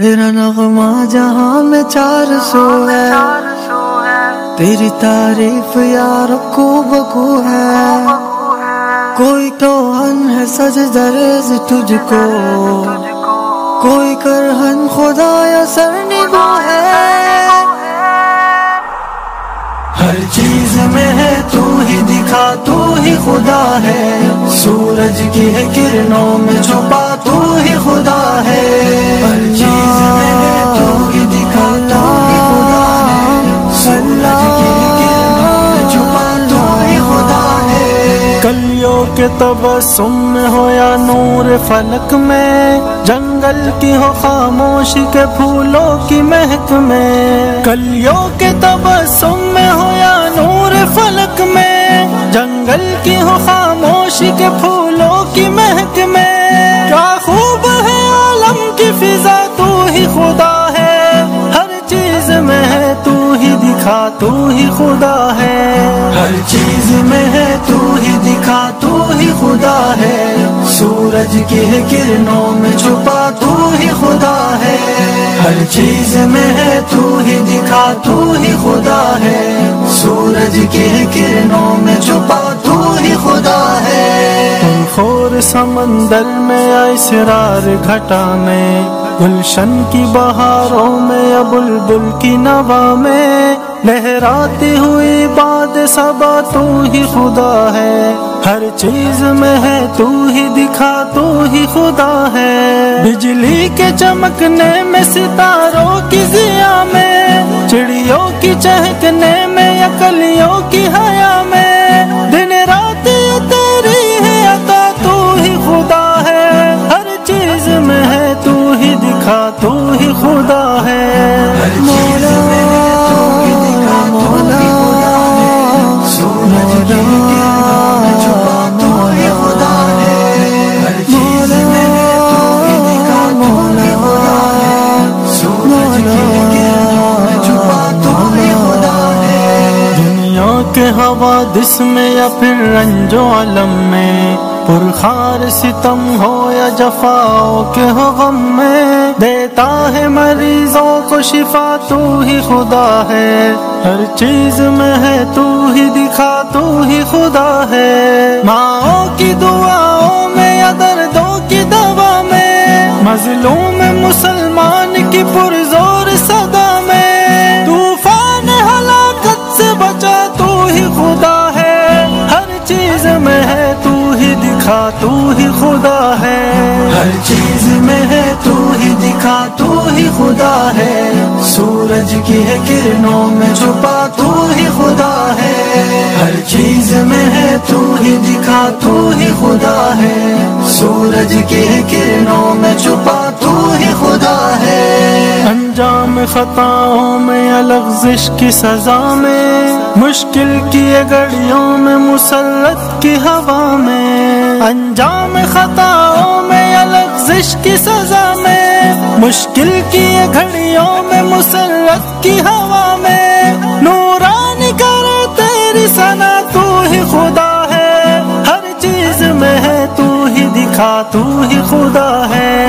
तेरा नगमा जहाँ में चार सो है। तेरी तारीफ़ यार को बकू है। कोई तो हन है सज दर्ज तुझको। कोई कर हन खुदा या सर निगो है। हर चीज़ में है तू ही दिखा तू ही खुदा है। सूरज की है किरणों में छुपा तू ही खुदा है के तबसुम में हो या नूर फलक में, जंगल की हो खामोशी के फूलों की महक में। कलियों के तबसुम में हो या नूर फलक में, जंगल की हो खामोशी के फूलों की महक में। दिखा, तू ही खुदा है। हर चीज़ में है, तू ही दिखा, तू ही खुदा है। सूरज की किरणों में छुपा, तू ही खुदा है। हर चीज़ में है, तू ही दिखा, तू ही खुदा है। सूरज की किरणों में छुपा, तू ही खुदा है। खोर समंदर में या इसरार घटा में। गुलशन की बहारों में, या बुलबुल की नवा में। लहराती हुई बाद सबा तू ही खुदा है। हर चीज़ में है, तू ही दिखा, तू ही खुदा है। बिजली के चमकने में, सितारों की जिया में, चिड़ियों की चहकने में, अकलियों की हया में दिन रात तेरी है, अता तू ही खुदा है। हर चीज़ में है, तू ही दिखा, तू ही खुदा है। मौला के हवा दिस में या फिर रंजो अलम में? पुरखार सितम हो या जफाओ के हो गम में? देता है मरीजों को शिफा, तू ही खुदा है। हर चीज़ में है, तू ही दिखा, तू ही खुदा है। माओ की दुआओं में या दर्दों की दवा में? मजलूम मुसलमान की पुरजोर दिखा तू ही खुदा है। हर चीज़ में है तू ही दिखा तू ही खुदा है। सूरज की है किरणों में छुपा तू ही खुदा है। हर चीज़ में है तू ही दिखा तू ही खुदा है। सूरज की है किरणों में छुपा तू ही खुदा है। अंजाम खताओं में अलग लफ्जिश की सजा में। मुश्किल की ये घड़ियों में, मुसलत की हवा में, अंजाम खताओं में, अलग लफ्जिश की सजा में, मुश्किल की घड़ियों में, मुसलत की हवा में, नूरानी करे तेरी सना, तू ही खुदा है, हर चीज़ में है, तू ही दिखा, तू ही खुदा है।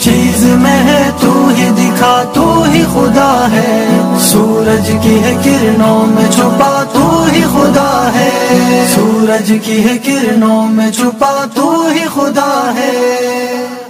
चीज़ में है, तू ही दिखा, तू ही खुदा है। सूरज की है किरणों में छुपा, तू ही खुदा है। सूरज की है किरणों में छुपा, तू ही खुदा है।